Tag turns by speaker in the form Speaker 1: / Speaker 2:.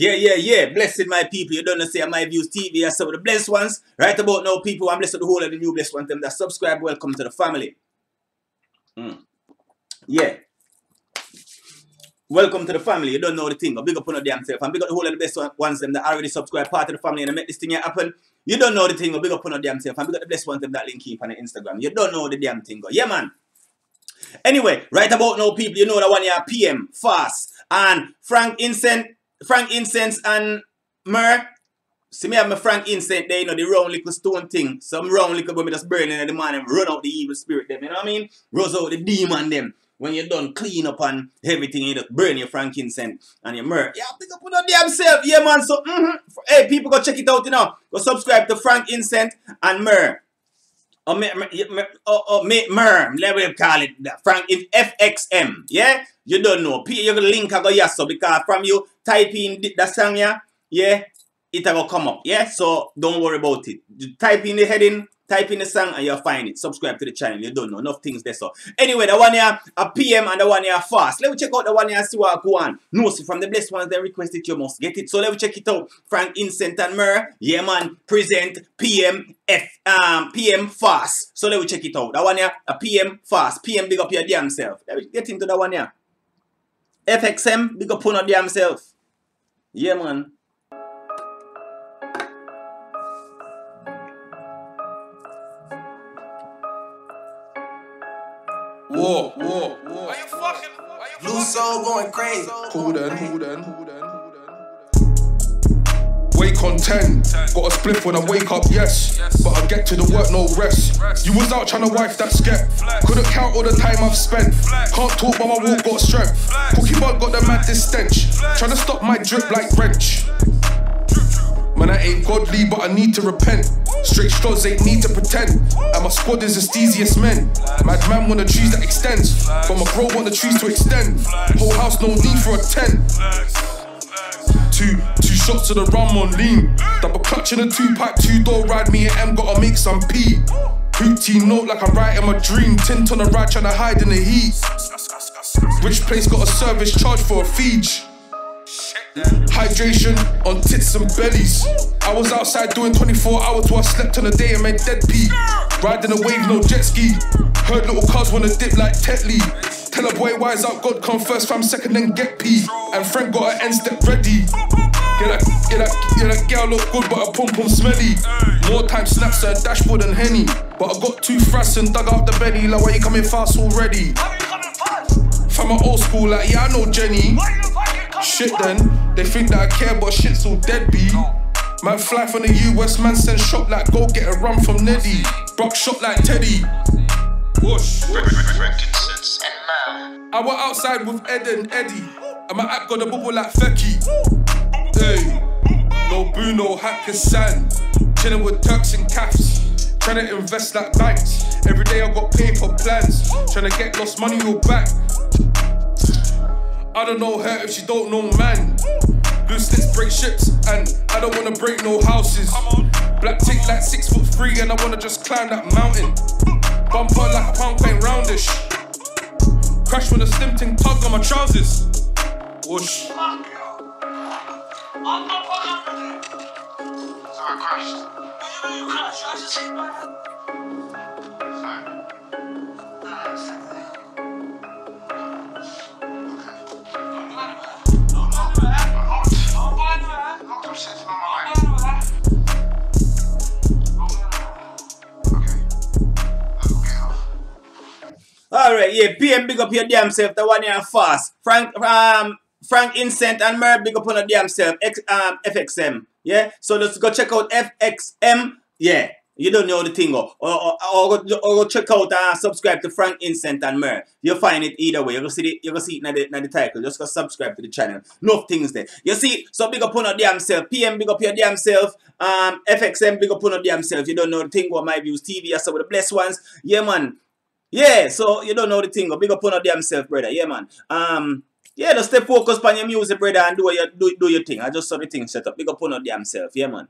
Speaker 1: Yeah, yeah, yeah. Blessed my people. You don't know say my views TV are some of the blessed ones. Right about now, people, I'm blessed the whole of the new blessed ones. Them that subscribe, welcome to the family. Mm. Yeah. Welcome to the family. You don't know the thing. But big up on the damn self. And big up the whole of the best ones them that already subscribe part of the family and make this thing happen. You don't know the thing. But big up on the damn self. And big up the best ones them that link keep on the Instagram. You don't know the damn thing. Yeah, man. Anyway, right about now, people, you know that one here, PM, Fast, and Frankincense, Frankincense and Myrrh. See me have my frankincense there, you know, the round little stone thing. Some round little when me just burning in the morning, run out the evil spirit them, you know what I mean? Rose out the demon them. When you're done clean up on everything, you just burn your frankincense and your myrrh. Yeah, pick up on the damn self. Yeah, man. So, mm-hmm. hey, people, go check it out, you know. Go subscribe to Frankincense and Myrrh. Or, me, me, me, or, or me, Myrrh, let me call it that. Frank in FXM. Yeah? You don't know. You link I go yes, so because from you type in the song, yeah, yeah, it will come up. Yeah? So, don't worry about it. You type in the heading, Type in the song and you'll find it. Subscribe to the channel. You don't know. Enough things there. So anyway, the one here a PM and the one here fast. Let me check out the one here see what I go on. No, see from the blessed ones they requested you must get it. So let me check it out. Frankincense and Myrrh. Yeah man. Present PM F um PM fast. So let me check it out. That one here a PM fast. PM big up your damn self. Let me get into the one here. FXM big up on your damn self. Yeah man.
Speaker 2: War, war, war.
Speaker 3: Why you fucking? Why you
Speaker 4: Blue soul going crazy.
Speaker 2: Who then? Who then? Who then? Wake on 10, got a spliff when I wake up, yes. But I get to the work, no rest. You was out trying to wife that skep. Couldn't count all the time I've spent. Can't talk, but my walk got strength. Cookie bug got the maddest stench. Trying to stop my drip like wrench. Man, I ain't godly, but I need to repent. Straight straws ain't need to pretend. Squad is the steeziest men. Madman want the trees that extends. But my bro want the trees to extend. Whole house, no need for a tent. Two, two shots of the rum on lean. Double clutch in a two pack, two door ride. Me and M gotta make some pee. Booty note like I'm writing my dream. Tint on the ride, trying to hide in the heat. Which place got a service charge for a feed? Hydration on tits and bellies. I was outside doing 24 hours while I slept on a day and made dead pee. Riding a wave, no jet ski. Heard little cars wanna dip like Tetley. Tell a boy wise out, God come first, fam second, then get pee. And friend got her end step ready. Yeah, that, yeah, that, yeah, that girl look good, but her pum pum smelly. More time snaps her dashboard than Henny. But I got two thrusts and dug out the belly. Like, why you coming fast already?
Speaker 3: Why you coming fast?
Speaker 2: From my old school, like, yeah, I know Jenny. Shit then, they think that I care, but shit's all deadbeat. Man fly from the US, man send shot like go get a run from Neddy. Brock shot like Teddy. Whoosh. I went outside with Ed and Eddie, and my app got a bubble like Fecky. Hey, no boo, no hacker. Chilling with Turks and Caps. Trying to invest like banks. Every day I got paper plans. Trying to get lost money or back. I don't know her if she don't know man. Loose lips break ships, and I don't wanna break no houses. Black tick like six foot three, and I wanna just climb that mountain. Bumper like a pound coin roundish. Crash with a slim ting tug on my trousers. Whoosh.
Speaker 3: Fuck. I'm not fucking with you.
Speaker 5: So I crashed.
Speaker 3: You, you crashed. I just hit my head.
Speaker 1: Yeah, PM big up your damn self, the one here fast. Frank um Frankincense and Myrrh big up on your damn self. X, um FXM. Yeah? So let's go check out FXM. Yeah. You don't know the thing, or, or, or, or, go, check out and uh, subscribe to Frankincense and Myrrh. You'll find it either way. You're gonna see you're gonna see it in the, in the title. Just go subscribe to the channel. Enough things there. You see, so big up on your damn self. PM big up your damn self. Um FXM big up on your damn self. You don't know the thing what my views TV some of the blessed ones. Yeah man. Yeah, so you don't know the thing. Big up on your damn self, brother. Yeah, man. Um, yeah, just stay focused on your music, brother, and do your do, do your thing. I just saw the thing set up. Big up on your damn self. Yeah, man.